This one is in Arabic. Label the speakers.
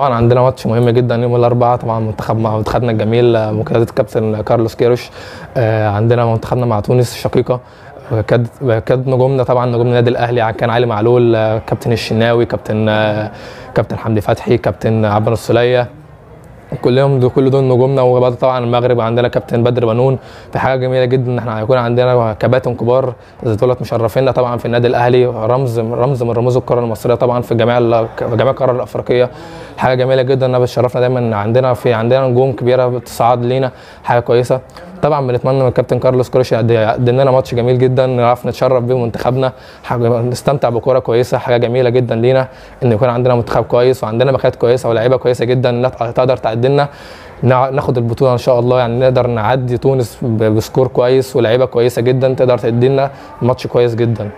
Speaker 1: طبعا عندنا ماتش مهم جدا يوم الأربعاء طبعا منتخب مع منتخبنا الجميل بقياده الكابتن كارلوس كيروش آه، عندنا منتخبنا مع تونس الشقيقة كانت كانت نجومنا طبعا نجوم النادي الأهلي كان علي معلول آه، كابتن الشناوي كابتن آه، كابتن حمدي فتحي كابتن عبد السليه كلهم دول كل دول نجومنا وبعد طبعا المغرب عندنا كابتن بدر بنون في حاجة جميلة جدا إن إحنا هيكون عندنا كباتن كبار زي دولت مشرفينا طبعا في النادي الأهلي. رمز رمز من رموز الكرة المصرية طبعا في جميع في جميع القاره الأفريقية. حاجة جميلة جدا انها بتشرفنا دايما عندنا في عندنا نجوم كبيرة بتصعد لينا. حاجة كويسة. طبعا بنتمنى من الكابتن كارلوس كروش يقد- يقدم لنا ماتش جميل جدا نعرف نتشرف بيه منتخبنا. نستمتع بكورة كويسة حاجة جميلة جدا لينا إن يكون عندنا منتخب كويس وعندنا باكات كويسة ولاعيبة كويسة جدا تقدر تقدمنا نع- ناخد البطولة إن شاء الله يعني نقدر نعدي تونس ب score كويس ولاعيبة كويسة جدا تقدر تدي لنا ماتش كويس جدا.